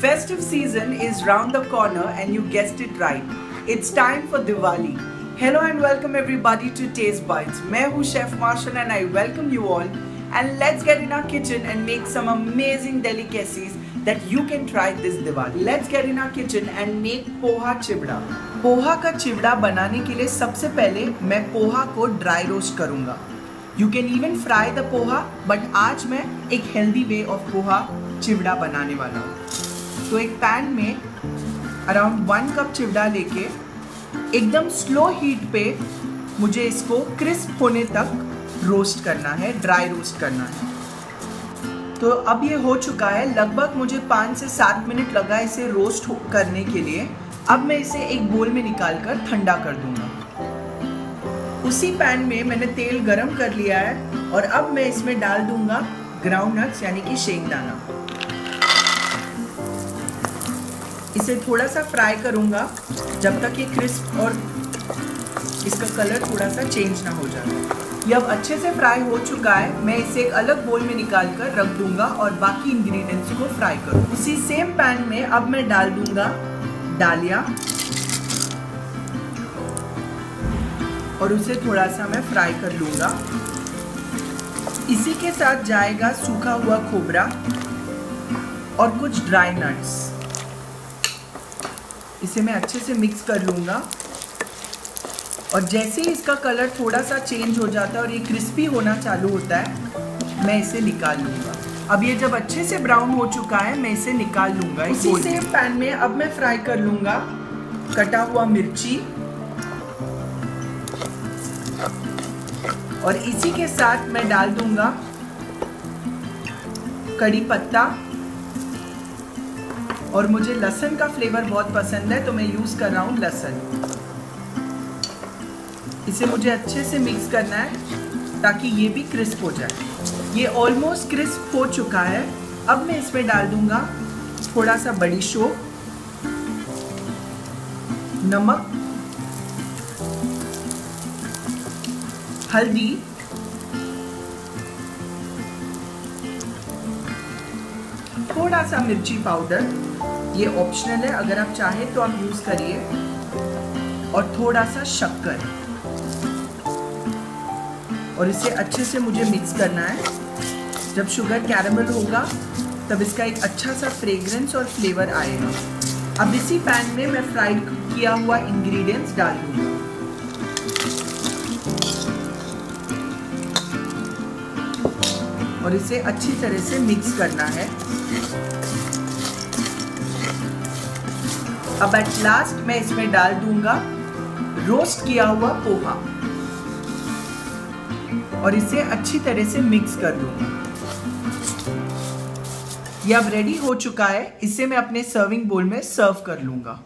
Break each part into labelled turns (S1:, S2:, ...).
S1: Festive season is round the corner and you guessed it right. It's time for Diwali. Hello and welcome everybody to Taste Bites. मैं हूँ Chef Marshall and I welcome you all. And let's get in our kitchen and make some amazing delicacies that you can try this Diwali. Let's get in our kitchen and make poha chivda. Poha का चिवड़ा बनाने के लिए सबसे पहले मैं पोहा को dry roast करूंगा you can even fry the poha but आज मैं एक healthy way of poha chivda बनाने वाला हूँ तो एक पैन में अराउंड वन कप चिवड़ा लेके एकदम स्लो हीट पे मुझे इसको क्रिस्प होने तक रोस्ट करना है ड्राई रोस्ट करना है। तो अब ये हो चुका है। लगभग मुझे पाँच से सात मिनट लगा इसे रोस्ट करने के लिए। अब मैं इसे एक बोल में निकाल कर ठंडा कर दूँगा। उसी पैन में मैंने तेल गरम कर लिया है और अब मैं इसमें डाल दूँगा ग्राउंड नट्स यानी कि शेंगदाना। इसे थोड़ा सा फ्राई करूँगा, जब तक ये क्रिस्प और इसका कलर थोड़ा सा चेंज ना हो जाए। ये अब अच्छे से फ्राई हो चुका है। मैं इसे एक अलग बोल में निकाल कर रख दूँगा और बाकी इंग्रेडिएंट्स को फ्राई करूँ। उसी सेम पैन में अब मैं डाल दूँगा डालिया। और उसे थोड़ा सा मैं फ्राई कर लूँगा। इसी के साथ जाएगा सूखा हुआ खोबरा और कुछ ड्राई नट्स इसे मैं अच्छे से मिक्स कर लूँगा। और जैसे ही इसका कलर थोड़ा सा चेंज हो जाता है और ये क्रिस्पी होना चालू होता है मैं इसे निकाल लूँगा। अब ये जब अच्छे से ब्राउन हो चुका है मैं इसे निकाल लूँगा इसी सेम पैन में। अब मैं फ्राई कर लूँगा कटा हुआ मिर्ची। और इसी के साथ मैं डाल दूँगा कड़ी पत्ता। और मुझे लहसन का फ्लेवर बहुत पसंद है तो मैं यूज़ कर रहा हूँ लहसन। इसे मुझे अच्छे से मिक्स करना है, ताकि ये भी क्रिस्प हो जाए। ये ऑलमोस्ट क्रिस्प हो चुका है। अब मैं इसमें डाल दूँगा थोड़ा सा बड़ी शो, नमक, हल्दी, थोड़ा सा मिर्ची पाउडर ये ऑप्शनल है, अगर आप चाहें तो आप यूज़ करिए। और थोड़ा सा शक्कर। और इसे अच्छे से मुझे मिक्स करना है। जब शुगर कैरमल होगा, तब इसका एक अच्छा सा फ्रेग्रेंस और फ्लेवर आएगा। अब इसी पैन में मैं फ्राइड किया हुआ इंग्रेडिएंट्स डाल दूँगा। और इसे अच्छी तरह से मिक्स करना है। अब एट लास्ट मैं इसमें डाल दूँगा रोस्ट किया हुआ पोहा और इसे अच्छी तरह से मिक्स कर दूँगा ये अब रेडी हो चुका है इसे मैं अपने सर्विंग बोल में सर्व कर लूँगा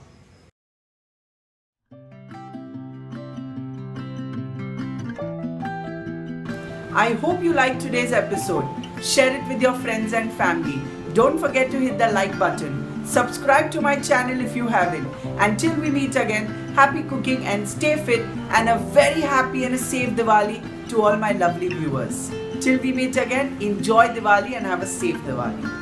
S1: I hope you liked today's episode. Share it with your friends and family. Don't forget to hit the like button. Subscribe to my channel if you haven't. Until we meet again, happy cooking and stay fit and a very happy and a safe Diwali to all my lovely viewers. Till we meet again, enjoy Diwali and have a safe Diwali.